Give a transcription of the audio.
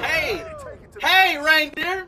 Hey, hey, reindeer.